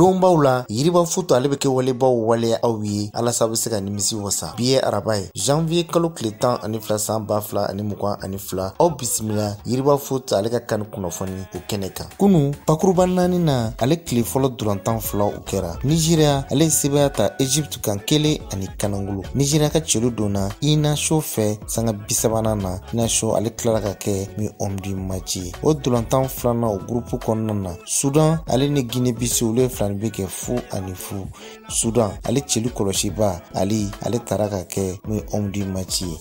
donbaw la yiriba futu ale bɛ kɛ walebaw waleya aw ye alasa bɛ se ka nimisi wasa bi ye araba ye janvier kalo tile tan ani fila san ba fila ani mugan ani fila aw bisimila yiriba futu ale ka kan kunnafoni o kɛnɛ kan kunu pakuruba naani na ale tile fɔlɔ durantan fila u kɛra nizeriya ale ye sebaya ta egypte kan kelen ani kanangolo nizeriya ka celu donna inasio fɛ sanga bisabanan na inasio ale tilara ka kɛ ni omdi maci ye o durantan filanan o gurupu kɔnɔna na sudan ale ni guine bisi olu ye filani be kɛ fu ani fu sudan ale celu kɔlɔsiba ali ale tara ka kɛ ni omdi maci ye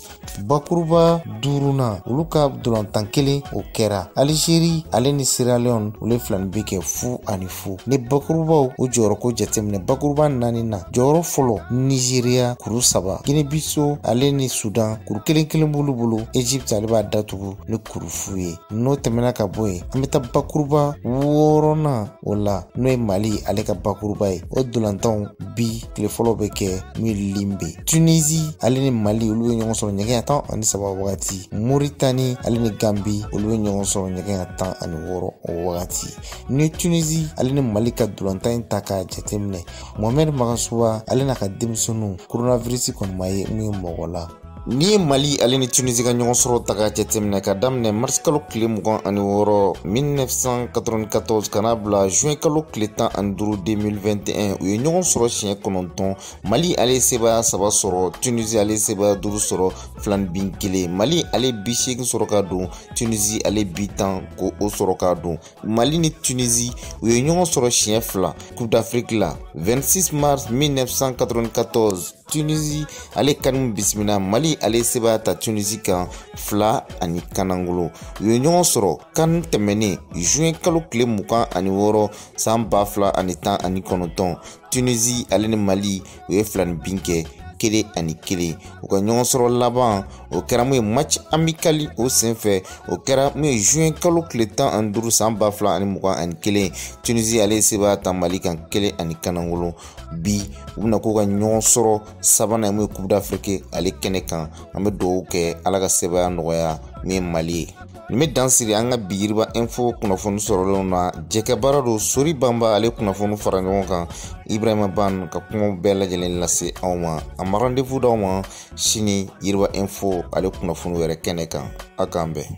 bakuruba duurunan olu ka dolantan kelen o kɛra alizeri ale ni siraleon olu filani be kɛ fu ani fu ni bakurubaw o jɔyɔrɔko jateminɛ bakuruba naani na jɔyɔrɔ fɔlɔ nizeriya kuru saba gine biso ale ni sudan kuru kelen kelen b'olu bolo egypte ale b'a datugu ni kuru fu ye n'o tɛmɛna ka bɔ yen an be ta bakuruba wɔɔrɔnan o la n'o ye mali ale ka bakuruba ye o dolantanw bi tile fɔlɔ bɛ kɛ min lin be tunisi ale ni mali olu ye ɲɔgɔn sɔrɔ ɲɛgɛn tan ani saba wagati moritani ale ni gambi olu ye ɲɔgɔn sɔrɔ ɲɛgɛn tan ani wɔɔrɔ o wagati ni tunisi ale ni mali ka dolantan in ta k'a jateminɛ mohamɛd magasuba ale n'a ka denmisɛnninw koronavirisi kɔni ma ye min ye mɔgɔ la N'i ye Mali ale ni Tunisie ka ɲɔgɔn sɔrɔ ta k'a jateminɛ ka daminɛ mars kalo tile mugan ani wɔɔrɔ 1994 ka n'a bila juin kalo tile tan ani duuru 2021 u ye ɲɔgɔn sɔrɔ siɲɛ kɔnɔntɔn Mali ale ye sebaaya saba sɔrɔ Tunisie ale ye sebaaya duuru sɔrɔ filanibin kelen Mali ale bi seegin sɔrɔ ka don Tunisie ale bi tan ko o sɔrɔ ka don mali ni tunisi u ye ɲɔgɔn sɔrɔ siɲɛ fila coupe d'afrique la 26 mars 1994 tunisi ale kanu bisimila mali ale sebaya ta tunisi kan fila ani kanangolo u ye ɲɔgɔn sɔrɔ kan tɛmɛnen juin kalo tile mugan ani wɔɔrɔ san ba fila ani tan ani kɔnɔntɔn tunisi ale ni mali u ye filani bin kɛ kelen ani kelen u ka ɲɔgɔn sɔrɔ laban o kɛra mun ye match amicali o senfɛ o kɛra mun ye juin kalo tile tan ani duuru san ba fila ani mugan ani kelen tunisi ale sebaaya ta mali kan kelen ani kanangolo bi u bɛna k'u ka ɲɔgɔn sɔrɔ sabanan ye mun ye coupe d'afrique ale kɛnɛ kan an bɛ dugawu kɛ ala ka sebaaya nɔgɔya min ye mali ye nin bɛ dan siri an ka bi yiriba info kunnafoni sɔrɔlenw na jɛkɛ baara don sori banba ale kunnafoni fara ɲɔgɔn kan ibrahima ban ka kumaw bɛɛ lajɛlen lase aw ma a ma rendez-vous d'aw ma sini yiriba info ale kunnafoni wɛrɛ kɛnɛ kan a k'an bɛn